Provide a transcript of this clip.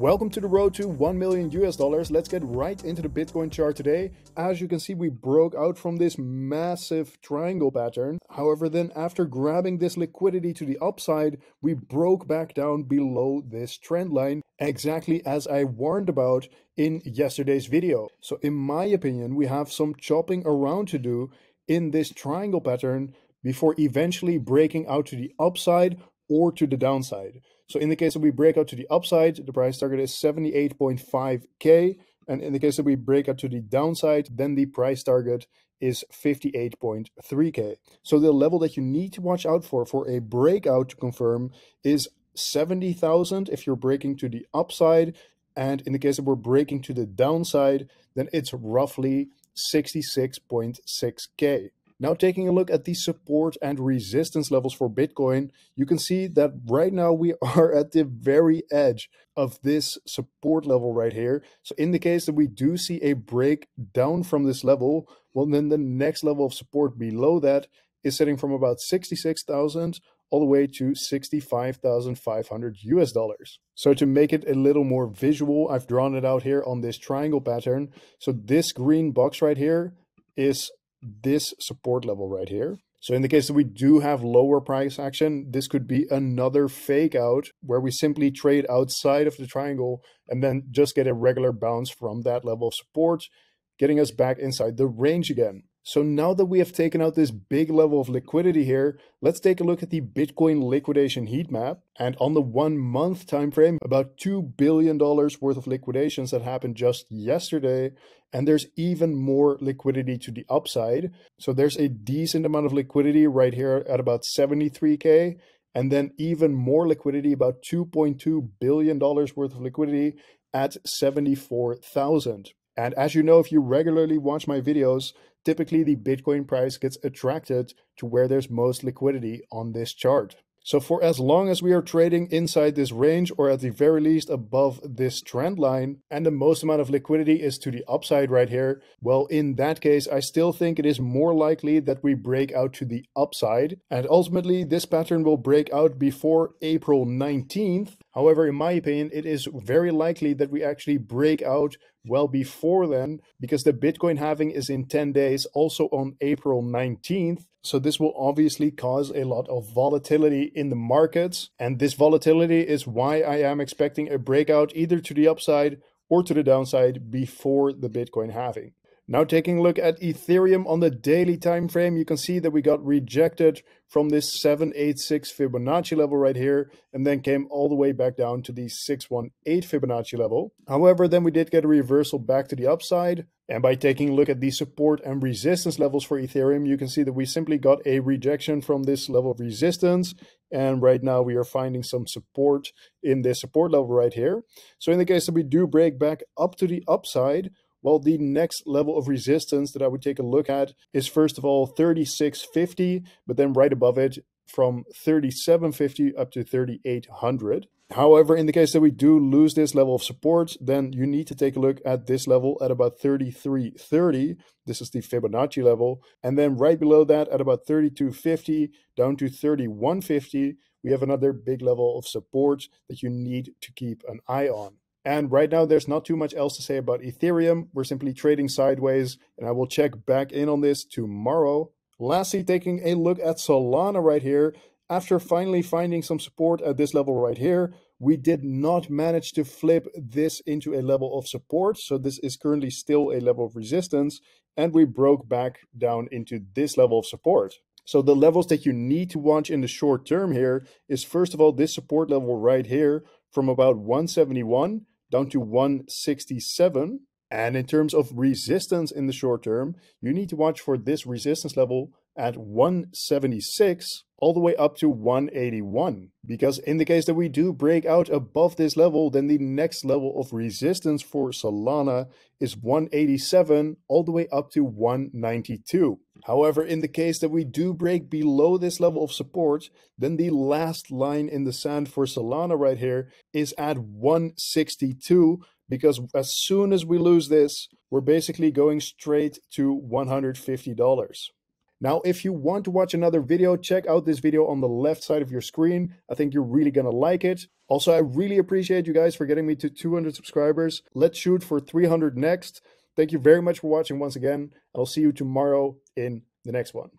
Welcome to the road to 1 million US dollars. Let's get right into the Bitcoin chart today. As you can see, we broke out from this massive triangle pattern. However, then after grabbing this liquidity to the upside, we broke back down below this trend line, exactly as I warned about in yesterday's video. So in my opinion, we have some chopping around to do in this triangle pattern before eventually breaking out to the upside or to the downside. So in the case that we break out to the upside, the price target is 78.5K. And in the case that we break out to the downside, then the price target is 58.3K. So the level that you need to watch out for for a breakout to confirm is 70,000 if you're breaking to the upside. And in the case that we're breaking to the downside, then it's roughly 66.6K. Now taking a look at the support and resistance levels for Bitcoin, you can see that right now we are at the very edge of this support level right here. So in the case that we do see a break down from this level, well then the next level of support below that is sitting from about 66,000 all the way to 65,500 US dollars. So to make it a little more visual, I've drawn it out here on this triangle pattern. So this green box right here is this support level right here. So in the case that we do have lower price action, this could be another fake out where we simply trade outside of the triangle and then just get a regular bounce from that level of support, getting us back inside the range again. So now that we have taken out this big level of liquidity here, let's take a look at the Bitcoin liquidation heat map. And on the one month time frame, about $2 billion worth of liquidations that happened just yesterday. And there's even more liquidity to the upside. So there's a decent amount of liquidity right here at about 73K. And then even more liquidity, about $2.2 billion worth of liquidity at 74,000. And as you know, if you regularly watch my videos, typically the Bitcoin price gets attracted to where there's most liquidity on this chart. So for as long as we are trading inside this range or at the very least above this trend line and the most amount of liquidity is to the upside right here, well in that case I still think it is more likely that we break out to the upside and ultimately this pattern will break out before April 19th. However, in my opinion, it is very likely that we actually break out well before then because the Bitcoin halving is in 10 days also on April 19th. So this will obviously cause a lot of volatility in the markets. And this volatility is why I am expecting a breakout either to the upside or to the downside before the Bitcoin halving. Now taking a look at Ethereum on the daily time frame, you can see that we got rejected from this 786 Fibonacci level right here and then came all the way back down to the 618 Fibonacci level. However, then we did get a reversal back to the upside. And by taking a look at the support and resistance levels for Ethereum, you can see that we simply got a rejection from this level of resistance. And right now we are finding some support in this support level right here. So in the case that we do break back up to the upside, well, the next level of resistance that I would take a look at is first of all 3650, but then right above it from 3750 up to 3800. However, in the case that we do lose this level of support, then you need to take a look at this level at about 3330. This is the Fibonacci level. And then right below that at about 3250 down to 3150, we have another big level of support that you need to keep an eye on. And right now, there's not too much else to say about Ethereum. We're simply trading sideways, and I will check back in on this tomorrow. Lastly, taking a look at Solana right here. After finally finding some support at this level right here, we did not manage to flip this into a level of support. So this is currently still a level of resistance, and we broke back down into this level of support. So the levels that you need to watch in the short term here is first of all this support level right here from about 171 down to 167. And in terms of resistance in the short term, you need to watch for this resistance level at 176 all the way up to 181. Because in the case that we do break out above this level, then the next level of resistance for Solana is 187 all the way up to 192. However, in the case that we do break below this level of support, then the last line in the sand for Solana right here is at 162 because as soon as we lose this, we're basically going straight to $150. Now, if you want to watch another video, check out this video on the left side of your screen. I think you're really gonna like it. Also, I really appreciate you guys for getting me to 200 subscribers. Let's shoot for 300 next. Thank you very much for watching once again. I'll see you tomorrow in the next one.